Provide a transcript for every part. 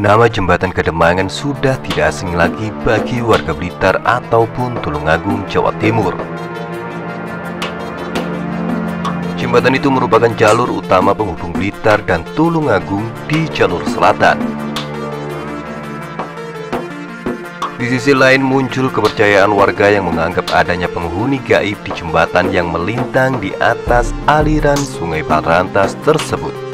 Nama jembatan Kademangan sudah tidak asing lagi bagi warga Blitar ataupun Tulungagung, Jawa Timur. Jembatan itu merupakan jalur utama penghubung Blitar dan Tulungagung di jalur selatan. Di sisi lain muncul kepercayaan warga yang menganggap adanya penghuni gaib di jembatan yang melintang di atas aliran sungai Parantas tersebut.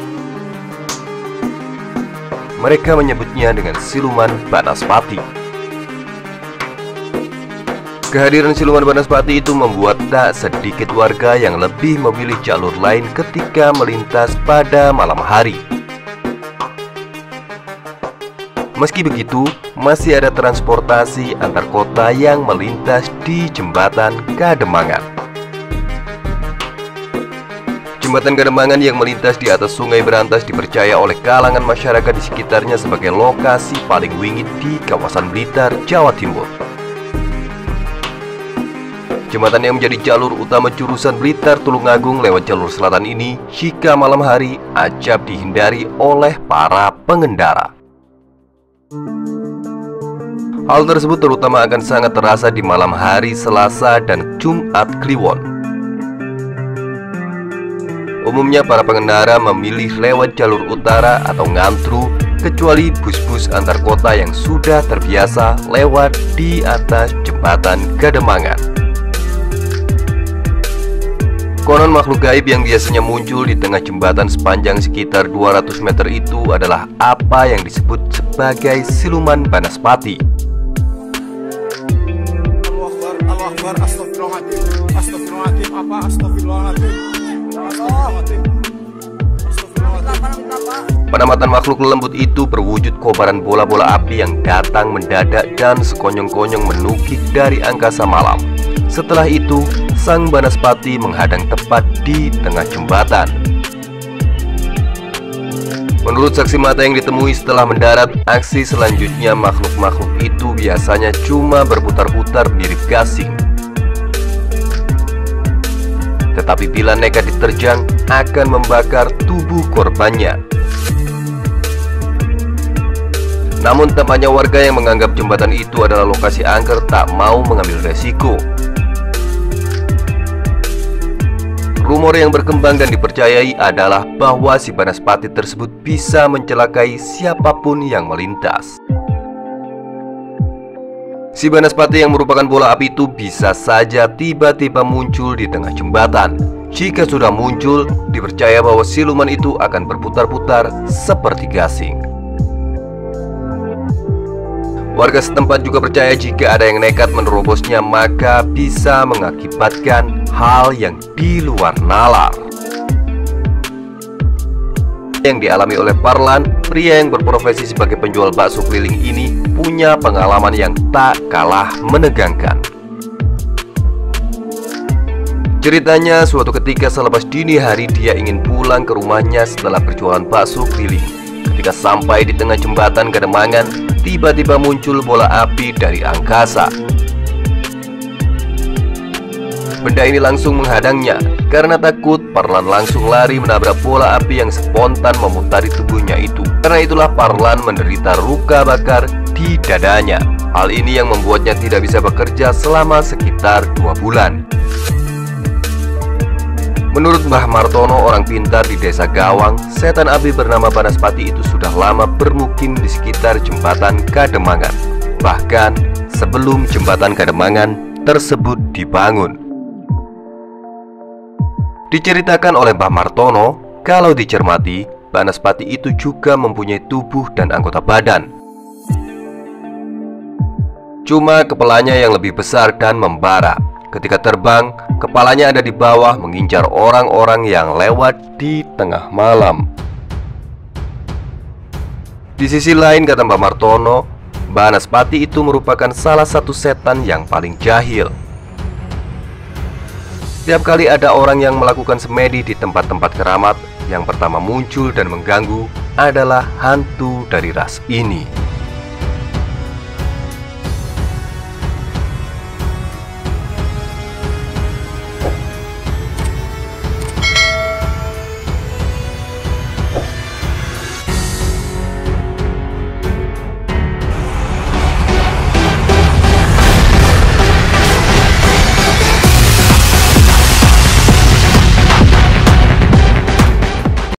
Mereka menyebutnya dengan siluman Banaspati. Kehadiran siluman Banaspati itu membuat tak sedikit warga yang lebih memilih jalur lain ketika melintas pada malam hari. Meski begitu, masih ada transportasi antar kota yang melintas di jembatan Kademangan. Jembatan Kademangan yang melintas di atas sungai Berantas dipercaya oleh kalangan masyarakat di sekitarnya sebagai lokasi paling wingit di kawasan Blitar, Jawa Timur. Jembatan yang menjadi jalur utama jurusan Blitar Tulungagung lewat jalur selatan ini jika malam hari acap dihindari oleh para pengendara. Hal tersebut terutama akan sangat terasa di malam hari Selasa dan Jumat Kliwon Umumnya para pengendara memilih lewat jalur utara atau ngantru kecuali bus-bus antar kota yang sudah terbiasa lewat di atas jembatan Gademangan. Konon makhluk gaib yang biasanya muncul di tengah jembatan sepanjang sekitar 200 meter itu adalah apa yang disebut sebagai siluman Banaspati. Penamatan makhluk lembut itu berwujud kobaran bola-bola api yang datang mendadak dan sekonyong-konyong menukik dari angkasa malam. Setelah itu, sang Banaspati menghadang tepat di tengah jembatan. Menurut saksi mata yang ditemui setelah mendarat, aksi selanjutnya makhluk-makhluk itu biasanya cuma berputar-putar mirip gasing tetapi bila nekat diterjang akan membakar tubuh korbannya. Namun tampaknya warga yang menganggap jembatan itu adalah lokasi angker tak mau mengambil resiko. Rumor yang berkembang dan dipercayai adalah bahwa si Banaspati tersebut bisa mencelakai siapa pun yang melintas. Si Banaspati yang merupakan bola api itu bisa saja tiba-tiba muncul di tengah jembatan. Jika sudah muncul, dipercaya bahwa siluman itu akan berputar-putar seperti gasing. Warga setempat juga percaya jika ada yang nekat menerobosnya maka bisa mengakibatkan hal yang di luar nalar yang dialami oleh Parlan, pria yang berprofesi sebagai penjual bakso keliling ini punya pengalaman yang tak kalah menegangkan. Ceritanya, suatu ketika selepas dini hari dia ingin pulang ke rumahnya setelah berjualan bakso keliling. Ketika sampai di tengah jembatan Kademangan, tiba-tiba muncul bola api dari angkasa. Benda ini langsung menghadangnya Karena takut, Parlan langsung lari menabrak bola api yang spontan memutari tubuhnya itu Karena itulah Parlan menderita luka bakar di dadanya Hal ini yang membuatnya tidak bisa bekerja selama sekitar dua bulan Menurut Mbah Martono, orang pintar di desa Gawang, setan api bernama Banaspati itu sudah lama bermukim di sekitar jembatan Kademangan. Bahkan sebelum jembatan Kademangan tersebut dibangun. Diceritakan oleh Mbah Martono, kalau dicermati, Banaspati itu juga mempunyai tubuh dan anggota badan. Cuma kepalanya yang lebih besar dan membara. Ketika terbang, kepalanya ada di bawah mengincar orang-orang yang lewat di tengah malam. Di sisi lain, kata Mbah Martono, Banaspati itu merupakan salah satu setan yang paling jahil. Setiap kali ada orang yang melakukan semedi di tempat-tempat keramat, yang pertama muncul dan mengganggu adalah hantu dari ras ini.